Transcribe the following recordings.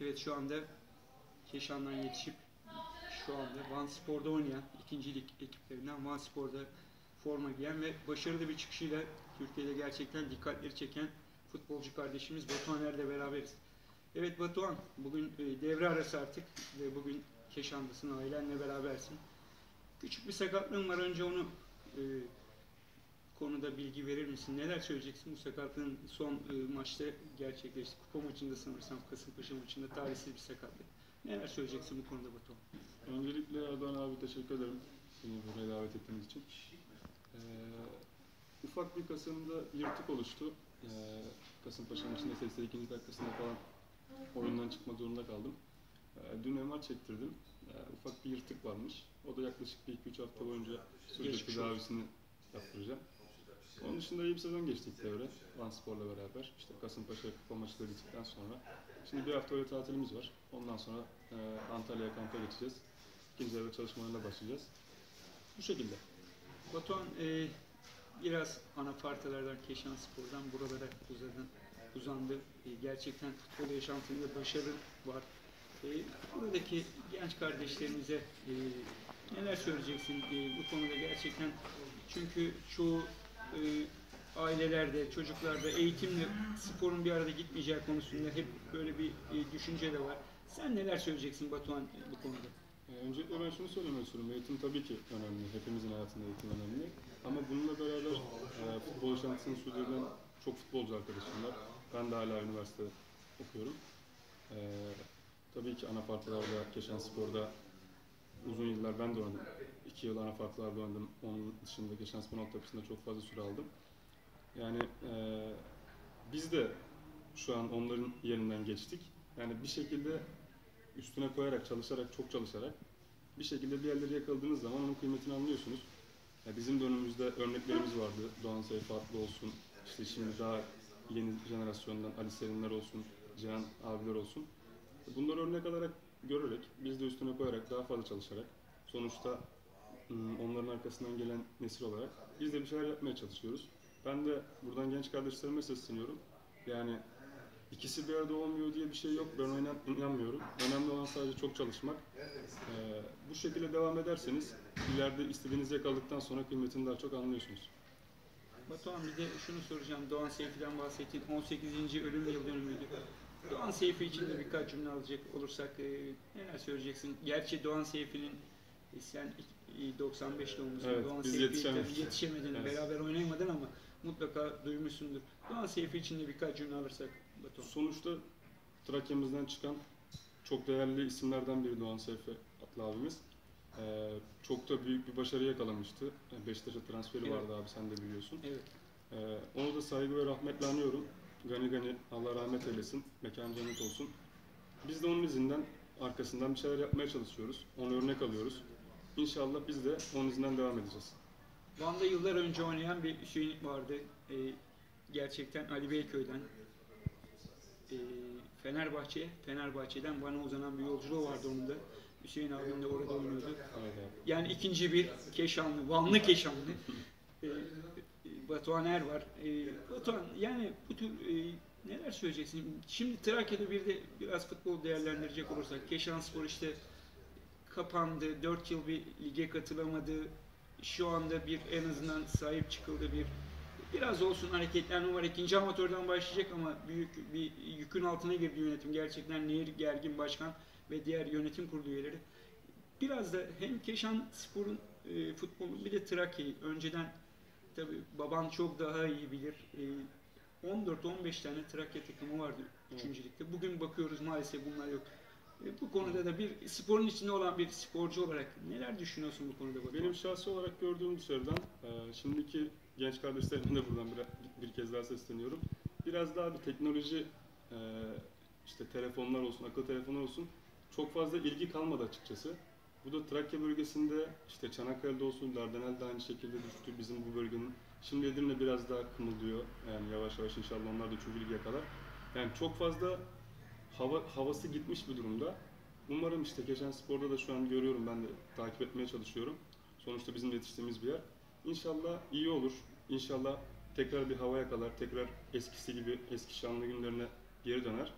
Evet şu anda Keşan'dan yetişip şu anda Van Spor'da oynayan ikinci lig ekiplerinden Van Spor'da forma giyen ve başarılı bir çıkışıyla Türkiye'de gerçekten dikkatleri çeken futbolcu kardeşimiz Batuhan Er'le beraberiz. Evet Batuhan, bugün e, devre arası artık ve bugün Keşan'dasın, ailenle berabersin. Küçük bir sakatlığın var, önce onu e, konuda bilgi verir misin? Neler söyleyeceksin bu sakatlığın son e, maçta gerçekleşti. Kupa maçında sanırsam Kasımpaşa maçında talihsiz bir sakatlık. Neler söyleyeceksin bu konuda Batuhan? Öncelikle Erdoğan abi teşekkür ederim beni buraya davet ettiğiniz için. Ee, ufak bir Kasım'da yırtık oluştu. Ee, Kasımpaşa maçında 82. dakikasında falan oyundan çıkma zorunda kaldım. Ee, dün MR çektirdim. Ee, ufak bir yırtık varmış. O da yaklaşık bir 2-3 hafta boyunca sürecek Geçmiş tedavisini yaptıracağım. Onun dışında iyi bir sezon geçtik devre. Van Spor'la beraber. İşte Kasımpaşa kupa maçları bittikten sonra. Şimdi bir hafta öyle tatilimiz var. Ondan sonra e, Antalya'ya kampa geçeceğiz. İkinci devre çalışmalarına başlayacağız. Bu şekilde. Batuhan e, biraz anafartalardan, Keşan Spor'dan buralara uzadın, uzandı. E, gerçekten futbol yaşantında başarı var. E, buradaki genç kardeşlerimize e, neler söyleyeceksin e, bu konuda gerçekten çünkü çoğu e, ailelerde, çocuklarda eğitimle sporun bir arada gitmeyeceği konusunda hep böyle bir e, düşünce de var. Sen neler söyleyeceksin Batuhan e, bu konuda? E, öncelikle ben şunu söylemek istiyorum. Eğitim tabii ki önemli. Hepimizin hayatında eğitim önemli. Ama bununla beraber e, futbol yaşantısını sürdüren çok futbolcu arkadaşım var. Ben de hala üniversite okuyorum. E, tabii ki anafartlarda, Keşan Spor'da uzun yıllar ben de oynadım. İki yıl anafartlarda oynadım. Onun dışında Keşan Spor altyapısında çok fazla süre aldım. Yani e, biz de şu an onların yerinden geçtik. Yani bir şekilde üstüne koyarak, çalışarak, çok çalışarak bir şekilde bir yerleri yakaladığınız zaman onun kıymetini anlıyorsunuz. Ya bizim de önümüzde örneklerimiz vardı. Doğan Seyfatlı olsun, işte şimdi daha yeni jenerasyondan Ali Selinler olsun, Cihan abiler olsun. Bunları örnek alarak, görerek, biz de üstüne koyarak, daha fazla çalışarak, sonuçta ım, onların arkasından gelen nesil olarak biz de bir şeyler yapmaya çalışıyoruz. Ben de buradan genç kardeşlerime sesleniyorum. Yani İkisi bir arada olmuyor diye bir şey yok. Ben ona inan- inanmıyorum. Önemli olan sadece çok çalışmak. Ee, bu şekilde devam ederseniz ileride istediğinizi yakaladıktan sonra kıymetini daha çok anlıyorsunuz. Batuhan bir de şunu soracağım. Doğan Seyfi'den bahsettin. 18. ölüm yıl dönümüydü. Doğan Seyfi için de birkaç cümle alacak olursak e, neler söyleyeceksin? Gerçi Doğan Seyfi'nin e, sen e, 95 doğumlusun. Evet, Doğan tabii yetişemedin, Evet. beraber oynayamadın ama mutlaka duymuşsundur. Doğan Seyfi için de birkaç cümle alırsak Batuhan. Sonuçta Trakya'mızdan çıkan çok değerli isimlerden biri Doğan Seyfi Atlı abimiz. Ee, çok da büyük bir başarı yakalamıştı. Yani Beşiktaş'a transferi Evet. vardı abi sen de biliyorsun. Evet. Ee, onu da saygı ve rahmetle anıyorum. Gani gani Allah rahmet eylesin. Mekan cennet olsun. Biz de onun izinden arkasından bir şeyler yapmaya çalışıyoruz. Onu örnek alıyoruz. İnşallah biz de onun izinden devam edeceğiz. Van'da yıllar önce oynayan bir Hüseyin vardı. E, gerçekten Ali Beyköy'den. E, Fenerbahçe, Fenerbahçe'den Van'a uzanan bir yolculuğu vardı onun da. Hüseyin abim de orada oynuyordu. Yani ikinci bir Keşanlı, Vanlı Keşanlı. E, Batuhan Er var. E, Batuhan yani bu tür e, neler söyleyeceksin? Şimdi Trakya'da bir de biraz futbol değerlendirecek olursak Keşan Spor işte kapandı. 4 yıl bir lige katılamadı. Şu anda bir en azından sahip çıkıldı bir biraz olsun hareketlenme var. İkinci amatörden başlayacak ama büyük bir yükün altına girdi yönetim. Gerçekten Nehir Gergin Başkan ve diğer yönetim kurulu üyeleri. Biraz da hem Keşan Spor'un e, futbolun bir de Trakya'yı önceden tabi baban çok daha iyi bilir. E, 14-15 tane Trakya takımı vardı üçüncülükte. Bugün bakıyoruz maalesef bunlar yok. E, bu konuda da bir sporun içinde olan bir sporcu olarak neler düşünüyorsun bu konuda? Batuhan? Benim şahsi olarak gördüğüm dışarıdan e, şimdiki genç kardeşlerime de buradan bir, bir kez daha sesleniyorum. Biraz daha bir teknoloji e, işte telefonlar olsun, akıllı telefonlar olsun çok fazla ilgi kalmadı açıkçası. Bu da Trakya bölgesinde işte Çanakkale'de olsun, Dardanel'de aynı şekilde düştü bizim bu bölgenin. Şimdi Edirne biraz daha kımıldıyor. Yani yavaş yavaş inşallah onlar da çok ilgi yakalar. Yani çok fazla hava, havası gitmiş bir durumda. Umarım işte Keşan Spor'da da şu an görüyorum ben de takip etmeye çalışıyorum. Sonuçta bizim yetiştiğimiz bir yer. İnşallah iyi olur. İnşallah tekrar bir hava yakalar, tekrar eskisi gibi eski şanlı günlerine geri döner.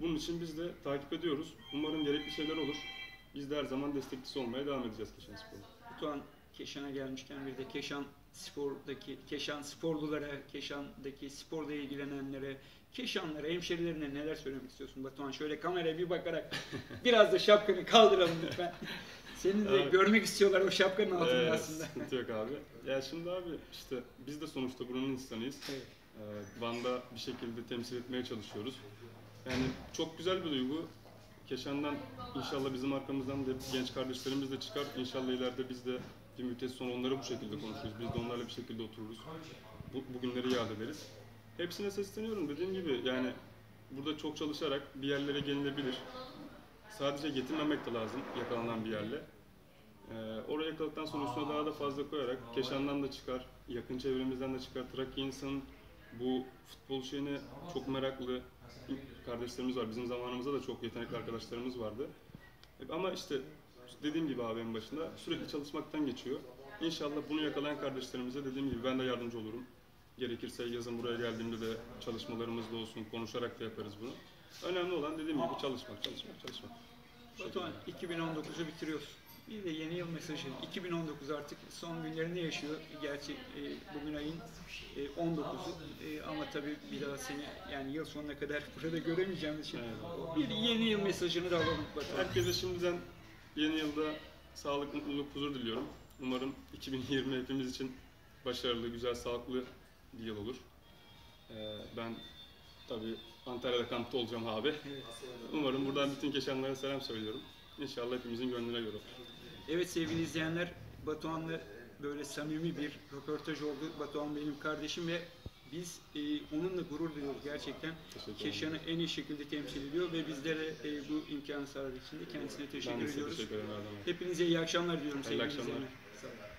Bunun için biz de takip ediyoruz. Umarım gerekli şeyler olur. Biz de her zaman destekçisi olmaya devam edeceğiz Keşan Spor'u. Batuhan Keşan'a gelmişken bir de Keşan Spor'daki, Keşan sporlulara, Keşan'daki sporla ilgilenenlere, Keşanlara, hemşerilerine neler söylemek istiyorsun Batuhan? Şöyle kameraya bir bakarak biraz da şapkanı kaldıralım lütfen. Seni de Evet. görmek istiyorlar o şapkanın altında Evet, aslında. sıkıntı yok abi. Ya şimdi abi işte biz de sonuçta buranın insanıyız. Evet. Ee, Van'da bir şekilde temsil etmeye çalışıyoruz. Yani çok güzel bir duygu. Keşan'dan inşallah bizim arkamızdan da genç kardeşlerimiz de çıkar. İnşallah ileride biz de bir müddet sonra onları bu şekilde konuşuruz. Biz de onlarla bir şekilde otururuz. Bu, bugünleri yad ederiz. Hepsine sesleniyorum dediğim gibi yani burada çok çalışarak bir yerlere gelinebilir. Sadece getirmemek de lazım yakalanan bir yerle. Ee, oraya yakaladıktan sonra üstüne daha da fazla koyarak Keşan'dan da çıkar, yakın çevremizden de çıkar. Trakya insanın bu futbol şeyine çok meraklı kardeşlerimiz var. Bizim zamanımızda da çok yetenekli arkadaşlarımız vardı. E, Ama işte dediğim gibi abi en başında sürekli çalışmaktan geçiyor. İnşallah bunu yakalayan kardeşlerimize dediğim gibi ben de yardımcı olurum. Gerekirse yazın buraya geldiğimde de çalışmalarımız da olsun, konuşarak da yaparız bunu. Önemli olan dediğim gibi çalışmak, çalışmak, çalışmak. Batuhan 2019'u bitiriyoruz. Bir de yeni yıl mesajı. 2019 artık son günlerinde yaşıyor. Gerçi e, bugün ayın e, 19'u E, ama tabii bir daha seni yani yıl sonuna kadar burada göremeyeceğimiz için Evet. bir yeni yıl mesajını da alalım Batuhan. Herkese şimdiden yeni yılda sağlık, mutluluk, huzur diliyorum. Umarım 2020 hepimiz için başarılı, güzel, sağlıklı bir yıl olur. Ee, ben tabii Antalya'da kampta olacağım abi. Umarım buradan bütün keşanlara selam söylüyorum. İnşallah hepimizin gönlüne göre olur. Evet sevgili izleyenler, Batuhan'la böyle samimi bir röportaj oldu. Batuhan benim kardeşim ve biz e, onunla gurur duyuyoruz gerçekten. Keşan'ı en iyi şekilde temsil ediyor ve bizlere e, bu imkanı sağladığı için de kendisine teşekkür Ben ediyoruz. teşekkür ederim. Hepinize iyi akşamlar Hayırlı sevgili akşamlar. izleyenler. Sağ olun.